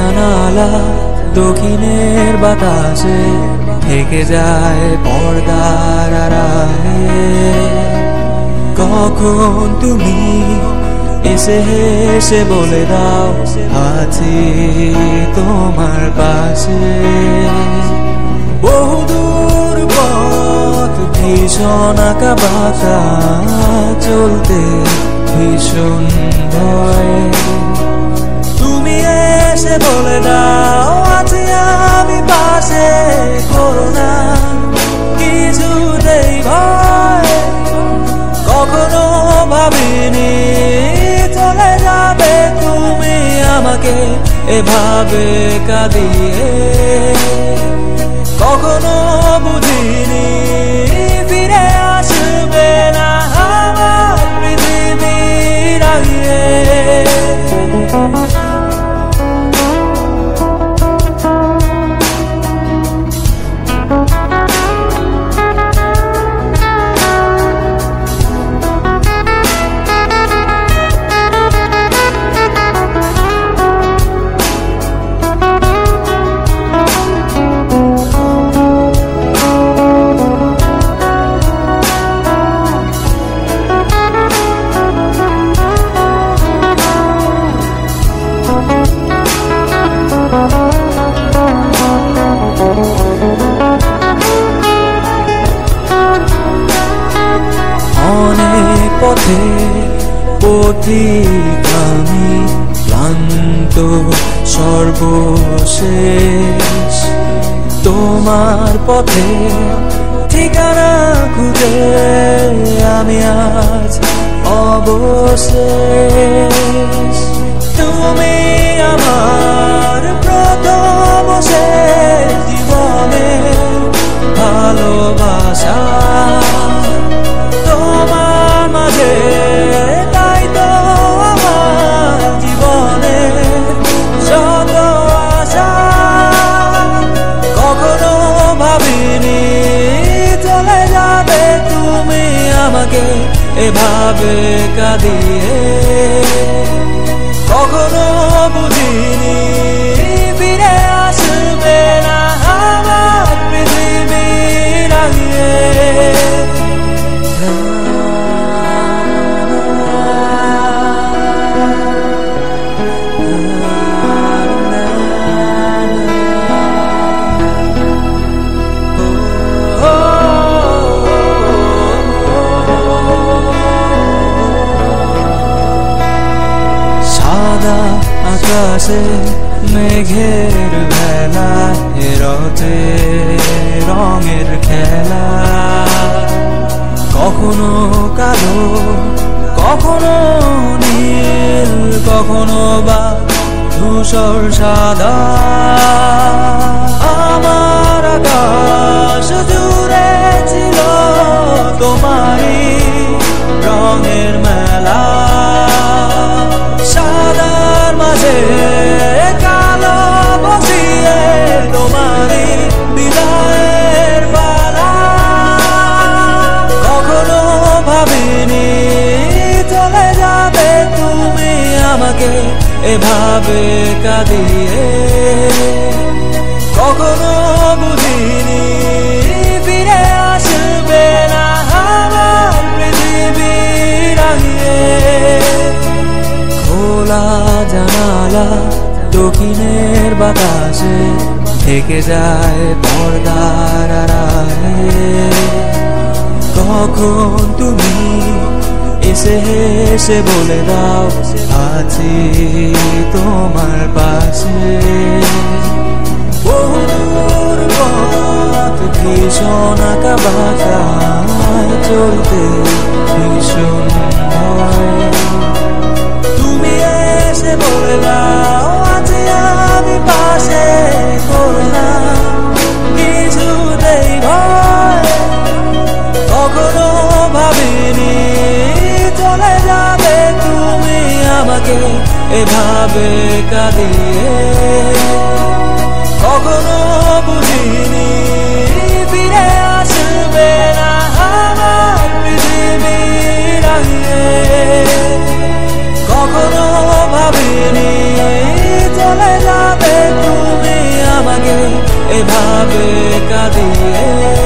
জানালা দক্ষিণের বাতাসে থেকে যায় পর্দার আড়ালে। কখন তুমি এসে হেসে বলে দাও, আছি তোমার পাশে বহুদূর পথ, ভীষণ আঁকা বাঁকা, চলতে ভীষণ ভয়। এসে বলে দাও আছি আমি পাশে করোনা কিছুতেই ভয় কখনো ভাবিনি, চলে যাবে তুমি আমাকে, এভাবে কাঁদিয়ে। কখনো বুঝিনি, ফিরে পথে পথিক আমি ক্লান্ত সর্বশেষ। তোমার পথে ঠিকানা খুঁজে আমি আজ অবশেষ। তুমি আমার প্রথম শেষ জীবনে ভালোবাসা। আমাকে এভাবে কাঁদিয়ে কখনো বুঝিনি আকাশে মেঘের ভেলা রতে রঙের খেলা কখনো কালো কখনো নীল কখনো বা ধূসর সাদা আমার আকাশ জুড়ে ছিল তোমারই রঙের মেলা কখনো ভাবিনি চলে যাবে তুমি আমাকে এভাবে কাঁদিয়ে। কখনো বুঝিনি জানালা দক্ষিণের বাতাসে থেকে যায় পর্দার কখন তুমি এসে হেসে বলে দাও, আছি তোমার পাশে। ভীষণ আঁকা বাঁকা, চলতে ভীষণ চলে যাবে তুমি আমাকে এভাবে কাঁদিয়ে। কখনো বুঝিনি ফিরে আসবে না আমার কখনো ভাবিনি, চলে যাবে ভাবে কাঁদিয়ে।